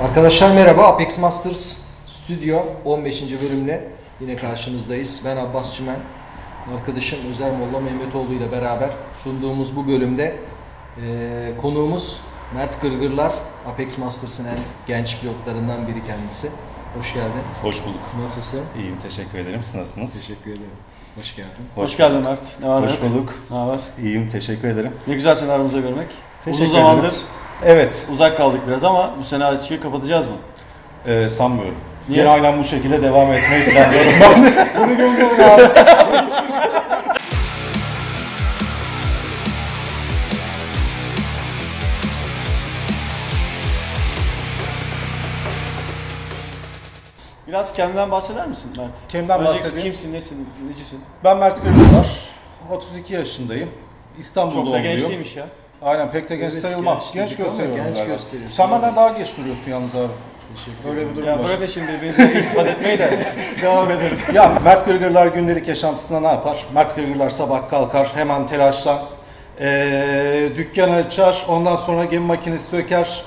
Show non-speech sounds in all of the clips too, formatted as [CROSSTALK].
Arkadaşlar merhaba. Apex Masters Studio 15. bölümle yine karşınızdayız. Ben Abbas Çimen. Arkadaşım Özer Molla Mehmetoğlu ile beraber sunduğumuz bu bölümde eee, konuğumuz Mert Gırgırlar. Apex Masters'ın en genç pilotlarından biri kendisi. Hoş geldin. Hoş bulduk. Nasılsın? İyiyim, teşekkür ederim. Siz nasılsınız? Teşekkür ederim. Hoş geldin. Hoş, geldin Mert. Ne var Hoş bulduk. Ne haber? İyiyim, teşekkür ederim. Ne güzel seni aramızda görmek. Teşekkür Uzun zamandır ederim. Evet, uzak kaldık biraz ama bu sene açığı kapatacağız mı? e, sanmıyorum. Niye? Yine aynen bu şekilde devam etmeyi [LAUGHS] planlıyorum ben. Bunu [LAUGHS] gönder abi. Biraz kendinden bahseder misin Mert? Kendimden Önceki bahsedeyim. Kimsin, nesin, necisin? Ben Mert Gırgırlar. 32 yaşındayım. İstanbul Çok da doğumluyum. gençliymiş ya. Aynen pek de genç Evet, sayılmaz. genç Genç, gösteriyorum genç galiba. gösteriyorsun. Sen benden daha genç duruyorsun yalnız abi. Teşekkür Böyle bir durum Ya var. bırakın şimdi birbirinize [LAUGHS] iltifat etmeyi de [LAUGHS] devam edelim. Ya Mert Gırgırlar gündelik yaşantısında ne yapar? Mert Gırgırlar sabah kalkar hemen telaşlan ee, dükkanı açar ondan sonra gemi makinesi söker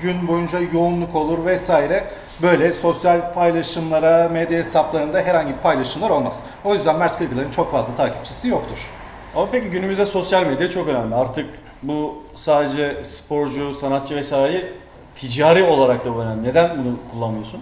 gün boyunca yoğunluk olur vesaire. Böyle sosyal paylaşımlara, medya hesaplarında herhangi bir paylaşımlar olmaz. O yüzden Mert Gırgırlar'ın çok fazla takipçisi yoktur. Ama peki günümüzde sosyal medya çok önemli. Artık bu sadece sporcu, sanatçı vesaire ticari olarak da bu önemli. Neden bunu kullanmıyorsun?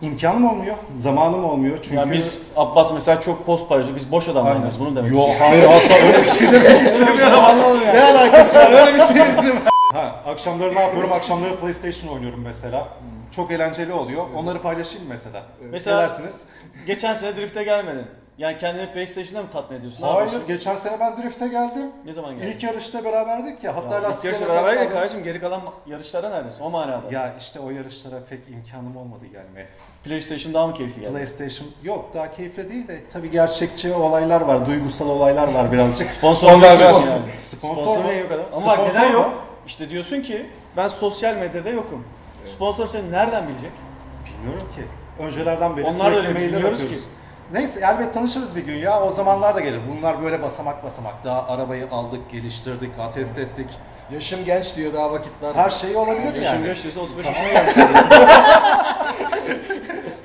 İmkanım olmuyor, zamanım olmuyor çünkü... Yani biz Abbas mesela çok post paylaşıyor. Biz boş adam Aynen. Bunu demek Yok hayır asla öyle bir şey demek [LAUGHS] istemiyorum. Anladım yani. Ne alakası var öyle bir şey [LAUGHS] dedim. Ha, akşamları ne yapıyorum? Akşamları PlayStation oynuyorum mesela. Çok eğlenceli oluyor. Onları paylaşayım mesela. Mesela- ne dersiniz? [LAUGHS] Geçen sene drift'e gelmedin. Yani kendini PlayStation'da mı tatmin ediyorsun? Hayır, geçen sene ben drift'e geldim. Ne zaman geldin? İlk yarışta beraberdik ya. Hatta Ya, ilk lastikleri yarışta beraber ya kardeşim geri kalan yarışlara neredesin? O manada. Ya işte o yarışlara pek imkanım olmadı gelmeye. PlayStation daha mı keyifli geldi? PlayStation yok daha keyifli değil de tabii gerçekçi olaylar var, duygusal olaylar var birazcık. Sponsor Onlar biraz- yok yani. Sponsor Sponsor yok adam? Ama Sponsor neden mu? yok? İşte diyorsun ki ben sosyal medyada yokum. Sponsor seni nereden bilecek? Bilmiyorum ki. Öncelerden beri Onlar da sürekli öyle bilmiyoruz atıyoruz. ki. Neyse elbet tanışırız bir gün ya. O zamanlar da gelir. Bunlar böyle basamak basamak. Daha arabayı aldık, geliştirdik, test ettik. Yaşım genç diyor daha vakit var. Her şey olabilir Yaşım yani. yaşıyorsa 35 yaşına gelmiş. [LAUGHS]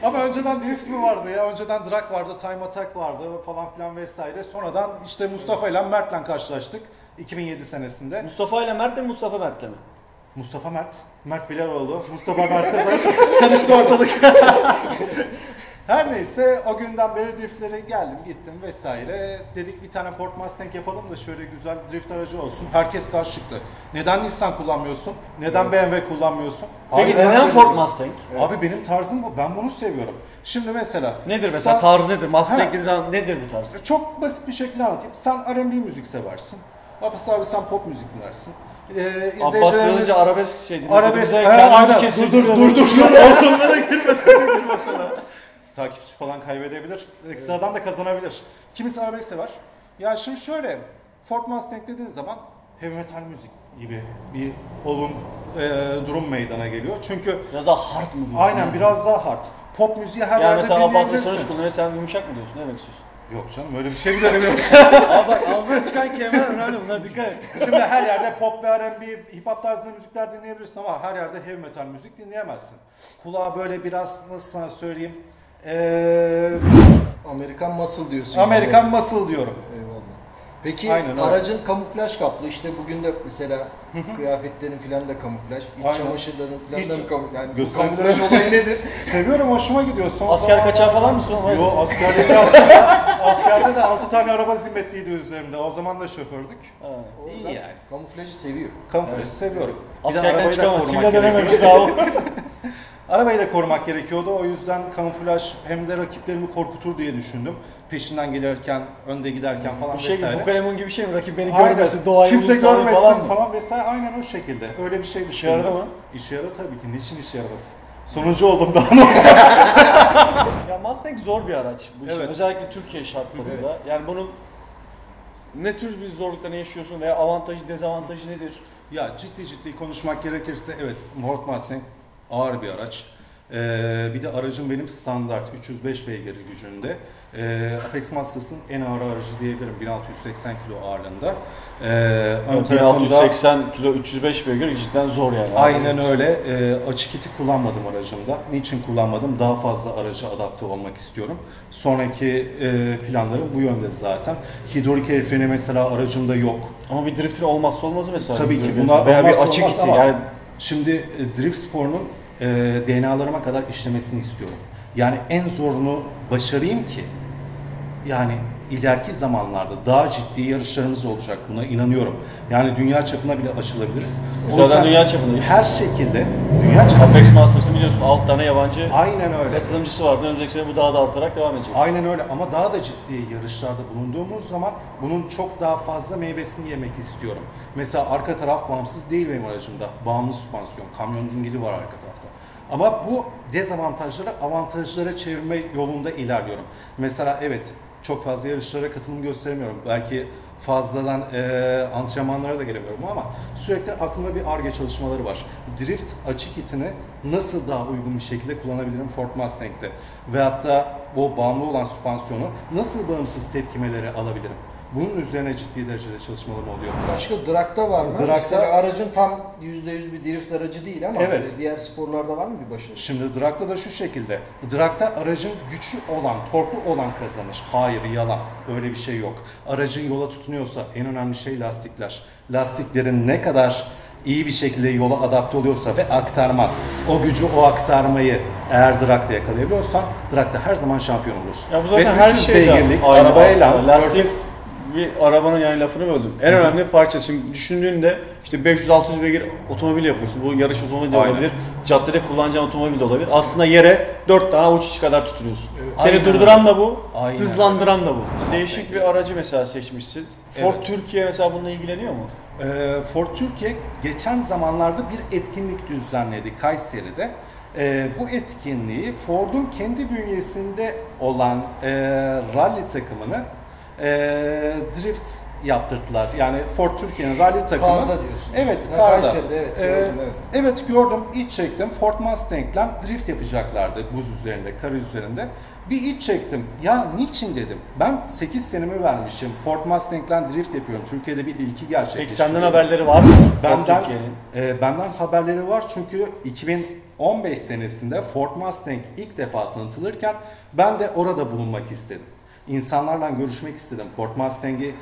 Ama önceden drift mi vardı ya? Önceden drag vardı, time attack vardı falan filan vesaire. Sonradan işte Mustafa ile Mert'le karşılaştık 2007 senesinde. Mustafa ile Mert mi Mustafa Mert'le mi? Mustafa Mert, Mert Bilaroğlu, Mustafa Mert Kazaç [LAUGHS] karıştı ortalık. [LAUGHS] Her neyse o günden beri driftlere geldim gittim vesaire. Dedik bir tane Ford Mustang yapalım da şöyle güzel drift aracı olsun. Herkes karşı çıktı. Neden Nissan kullanmıyorsun? Neden BMW kullanmıyorsun? Peki ben neden seviyorum. Ford Mustang? Abi benim tarzım bu. Ben bunu seviyorum. Şimdi mesela. Nedir mesela sen- tarz nedir? Mustang dediğin zaman nedir bu tarz? Çok basit bir şekilde anlatayım. Sen R&B müzik seversin. Abbas abi sen pop müzik dinlersin. Ee, Abbas izleyicilerimiz- önce arabesk şey dinledi. Arabesk, he, kendimizi aynen. Dur dur dur dur dur. Onlara [LAUGHS] girmesin. Takipçi falan kaybedebilir. Ekstradan da kazanabilir. Kimisi arabesk sever. Ya şimdi şöyle. Ford Mustang dediğin zaman heavy metal müzik gibi bir olun e, durum meydana geliyor. Çünkü Biraz daha hard mı diyorsun? aynen biraz daha hard. Pop müziği her Yani yerde mesela Abbas bir dinleyebilirsin. sonuç kullanıyor sen yumuşak mı diyorsun? Ne demek istiyorsun? Yok canım öyle bir şey mi dedim yoksa? [LAUGHS] Abi bak ağzına çıkan kelimeler önemli bunlara dikkat et. Şimdi her yerde pop ve R&B, hip hop tarzında müzikler dinleyebilirsin ama her yerde heavy metal müzik dinleyemezsin. Kulağa böyle biraz nasıl sana söyleyeyim, ee, Amerikan Muscle diyorsun. Amerikan yani. muscle diyorum. Peki Aynen öyle. aracın kamuflaj kaplı işte bugün de mesela [LAUGHS] kıyafetlerin filan da kamuflaj, iç Aynen. çamaşırların filan da kamuflaj? Yani bu kamuflaj olayı nedir? [LAUGHS] Seviyorum, hoşuma gidiyor. Son Asker zamanlarda- kaçağı falan mısın? Yo askerde de, [LAUGHS] askerde de 6 tane araba zimmetliydi üzerimde. O zaman da şofördük. Ha. İyi yani. Kamuflajı seviyor. Kamuflajı seviyorum. Bir de Askerden çıkamaz. gerekiyor. dönememiş daha o. Arabayı da korumak gerekiyordu. O yüzden kamuflaj hem de rakiplerimi korkutur diye düşündüm. Peşinden gelirken, önde giderken falan Bu şey gibi, vesaire. bu kalemun gibi bir şey mi? Rakip beni Aynen. görmesin, doğayı Kimse görmesin falan falan, vesaire. Aynen o şekilde. Öyle bir şey İşe düşündüm. yaradı mı? İşe yaradı tabii ki. Niçin işe yaramasın? Sonuncu oldum daha ne olsun. [LAUGHS] Ya Mustang zor bir araç bu için. Evet. Özellikle Türkiye şartlarında. Yani bunun ne tür bir zorluklarını yaşıyorsun veya avantajı, dezavantajı nedir? ya ciddi ciddi konuşmak gerekirse evet Ford Mustang ağır bir araç. Ee, bir de aracım benim standart 305 beygir gücünde. Ee, Apex Masters'ın en ağır aracı diyebilirim 1680 kilo ağırlığında. Ee, ön tarafında 1680 kilo 305 beygir cidden zor yani. aynen öyle ee, açık iti kullanmadım aracımda. Niçin kullanmadım? Daha fazla araca adapte olmak istiyorum. Sonraki e, planlarım bu yönde zaten. Hidrolik el freni mesela aracımda yok. Ama bir drifter olmazsa olmazı mesela. Tabii ki bunlar Veya bir açık iti yani Şimdi e, drift sporunun e, DNA'larıma kadar işlemesini istiyorum. Yani en zorunu başarayım ki yani ileriki zamanlarda daha ciddi yarışlarımız olacak buna inanıyorum. Yani dünya çapına bile açılabiliriz. O Zaten dünya çapındayız. Her şekilde dünya çapında. Apex Masters'ı biliyorsun 6 tane yabancı Aynen öyle. katılımcısı vardı. Önümüzdeki sene bu daha da artarak devam edecek. Aynen öyle ama daha da ciddi yarışlarda bulunduğumuz zaman bunun çok daha fazla meyvesini yemek istiyorum. Mesela arka taraf bağımsız değil benim aracımda. Bağımlı süspansiyon, kamyon dingili var arka tarafta. Ama bu dezavantajları avantajlara çevirme yolunda ilerliyorum. Mesela evet çok fazla yarışlara katılım gösteremiyorum. Belki fazladan eee antrenmanlara da gelemiyorum ama sürekli aklımda bir ARGE çalışmaları var. Drift açık itini nasıl daha uygun bir şekilde kullanabilirim Ford Mustang'de? Ve hatta bu bağımlı olan süspansiyonu nasıl bağımsız tepkimeleri alabilirim? Bunun üzerine ciddi derecede çalışmalarım oluyor. Başka drag'da var mı? Drag'da- Mesela aracın tam %100 bir drift aracı değil ama Evet. böyle diğer sporlarda var mı bir başarı? Şimdi drag'da da şu şekilde. Drag'da aracın güçlü olan, torklu olan kazanır. Hayır, yalan. Öyle bir şey yok. Aracın yola tutunuyorsa en önemli şey lastikler. Lastiklerin ne kadar iyi bir şekilde yola adapte oluyorsa ve aktarma, o gücü, o aktarmayı eğer drag'da yakalayabiliyorsan drag'da her zaman şampiyon olursun. Ya bu zaten ve her 300 şeyde beygirlik aynı arabayla aslında. Lastik bir arabanın yani lafını böldüm. En önemli parça. Şimdi düşündüğünde işte 500-600 beygir otomobil yapıyorsun. Bu yarış otomobili de Aynen. olabilir. Caddede kullanacağın otomobil de olabilir. Aslında yere 4 tane avuç içi kadar tutuyorsun. Seni Aynen durduran da bu, Aynen hızlandıran da bu. Değişik bir aracı mesela seçmişsin. Ford Evet. Türkiye mesela bununla ilgileniyor mu? Ee, Ford Türkiye geçen zamanlarda bir etkinlik düzenledi Kayseri'de. Ee, bu etkinliği Ford'un kendi bünyesinde olan e, rally takımını e, drift yaptırdılar. Yani Ford Türkiye'nin rally takımı. Karda diyorsun. Evet, Ha, karda. Kayseri'de, evet, Ee, gördüm, evet. evet gördüm, iç çektim. Ford Mustang'le drift yapacaklardı buz üzerinde, kar üzerinde. Bir iç çektim. Ya niçin dedim. Ben 8 senemi vermişim. Ford Mustang'le drift yapıyorum. Türkiye'de bir ilki Peki gerçekleştiriyorum. senden haberleri var mı? Benden, e, benden haberleri var çünkü 2015 senesinde Ford Mustang ilk defa tanıtılırken ben de orada bulunmak istedim. İnsanlarla görüşmek istedim. Ford Mustang'i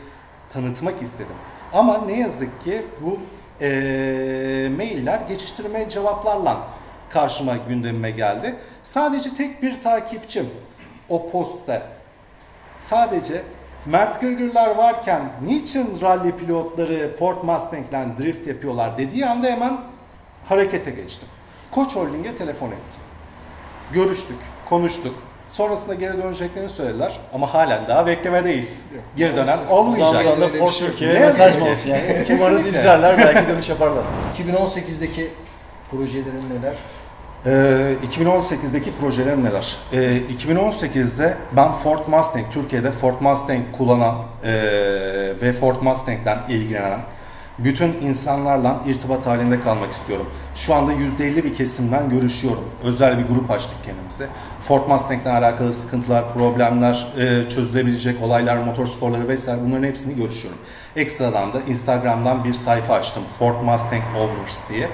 tanıtmak istedim. Ama ne yazık ki bu e, mailler geçiştirme cevaplarla karşıma gündemime geldi. Sadece tek bir takipçim o postta Sadece Mert Gırgırlar varken niçin rally pilotları Ford Mustang'den drift yapıyorlar dediği anda hemen harekete geçtim. Koç Holding'e telefon ettim. Görüştük, konuştuk. Sonrasında geri döneceklerini söylediler ama halen daha beklemedeyiz. Yok, Geri dönen olmayacak. Zaman- Zamanında öyle bir Ford şey. Türkiye'ye Ne mesaj mı olsun yani? [LAUGHS] Umarız izlerler belki dönüş yaparlar. 2018'deki projelerin neler? Ee, 2018'deki projelerim neler? Ee, 2018'de ben Ford Mustang, Türkiye'de Ford Mustang kullanan ee, ve Ford Mustang'den ilgilenen bütün insanlarla irtibat halinde kalmak istiyorum. Şu anda %50 bir kesimden görüşüyorum. Özel bir grup açtık kendimize. Ford Mustang'le alakalı sıkıntılar, problemler, ee, çözülebilecek olaylar, motorsporları vesaire bunların hepsini görüşüyorum. Ekstradan da Instagram'dan bir sayfa açtım. Ford Mustang Owners diye.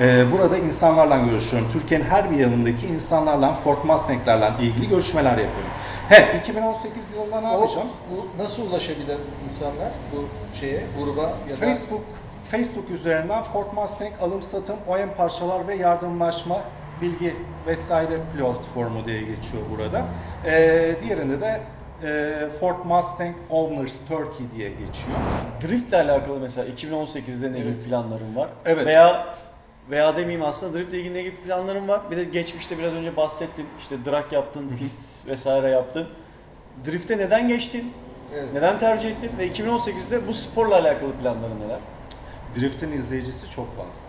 Ee, burada insanlarla görüşüyorum. Türkiye'nin her bir yanındaki insanlarla, Ford Mustang'lerle ilgili görüşmeler yapıyorum. He, 2018 yılında ne O, yapacağım? bu nasıl ulaşabilir insanlar bu şeye, gruba ya da Facebook Facebook üzerinden Ford Mustang alım satım, OEM parçalar ve yardımlaşma bilgi vesaire platformu diye geçiyor burada. Ee, diğerinde de e, Ford Mustang Owners Turkey diye geçiyor. Drift ile alakalı mesela 2018'de ne gibi planların var? Evet. Veya veya demeyeyim aslında drift ile ilgili planların var? Bir de geçmişte biraz önce bahsettin. İşte drag yaptın, pist vesaire yaptın. Drift'e neden geçtin? Evet. Neden tercih ettin? Ve 2018'de bu sporla alakalı planların neler? Drift'in izleyicisi çok fazla.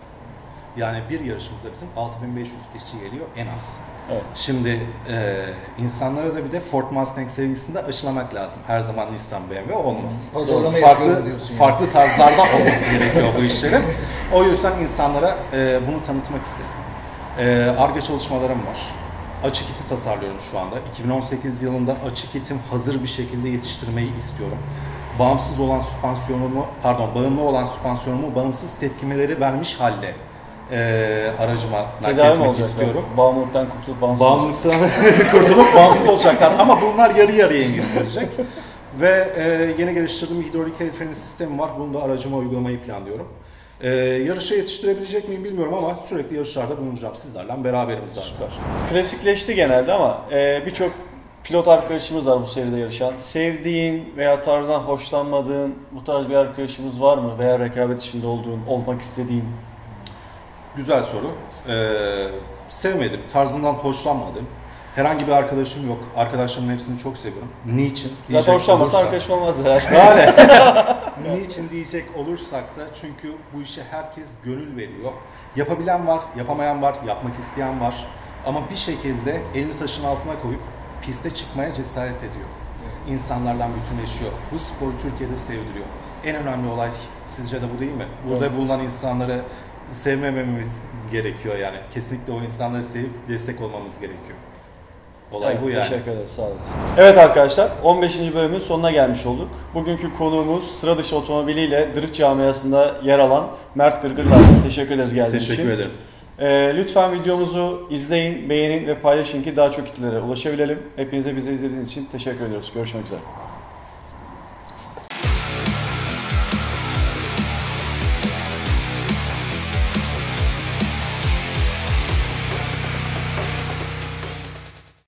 Yani bir yarışımızda bizim 6500 kişi geliyor en az. Evet. Şimdi e, insanlara da bir de Ford Mustang sevgisini de aşılamak lazım. Her zaman Nissan BMW olmaz. Pazarlama farklı, diyorsun yani. Farklı tarzlarda olması gerekiyor bu işlerin. [LAUGHS] O yüzden insanlara e, bunu tanıtmak istedim. Ee, ARGE çalışmalarım var. Açık iti tasarlıyorum şu anda. 2018 yılında açık itim hazır bir şekilde yetiştirmeyi istiyorum. Bağımsız olan süspansiyonumu, pardon bağımlı olan süspansiyonumu bağımsız tepkimeleri vermiş halde e, aracıma Tedavi nakletmek olacak? istiyorum. Bağımlılıktan kurtulup bağımsız. Bağımlılıktan [LAUGHS] kurtulup bağımsız olacaklar ama bunlar yarı yarıya İngilizce. Ve e, yeni geliştirdiğim hidrolik el freni sistemi var. Bunu da aracıma uygulamayı planlıyorum. E, yarışa yetiştirebilecek miyim bilmiyorum ama sürekli yarışlarda bulunacağım sizlerle. Beraberim zaten. Klasikleşti genelde ama e, birçok pilot arkadaşımız var bu seride yarışan. Sevdiğin veya tarzdan hoşlanmadığın bu tarz bir arkadaşımız var mı? Veya rekabet içinde olduğun, olmak istediğin? Güzel soru. Ee, sevmedim, tarzından hoşlanmadım. Herhangi bir arkadaşım yok. Arkadaşlarımın hepsini çok seviyorum. Niçin? Zaten hoşlanmasa olursak- arkadaşın olmaz herhalde. Yani [LAUGHS] niçin diyecek olursak da çünkü bu işe herkes gönül veriyor. Yapabilen var, yapamayan var, yapmak isteyen var. Ama bir şekilde elini taşın altına koyup piste çıkmaya cesaret ediyor. İnsanlarla bütünleşiyor. Bu sporu Türkiye'de sevdiriyor. En önemli olay sizce de bu değil mi? Burada bulunan insanları sevmememiz gerekiyor yani. Kesinlikle o insanları sevip destek olmamız gerekiyor. Olay Evet, bu yani. Teşekkür ederiz, sağ olasın. Evet arkadaşlar, 15. bölümün sonuna gelmiş olduk. Bugünkü konuğumuz sıra dışı otomobiliyle drift camiasında yer alan Mert Gırgırlar. Teşekkür ederiz geldiğin için. Teşekkür ederim. Ee, lütfen videomuzu izleyin, beğenin ve paylaşın ki daha çok kitlelere ulaşabilelim. Hepinize bizi izlediğiniz için teşekkür ediyoruz. Görüşmek üzere.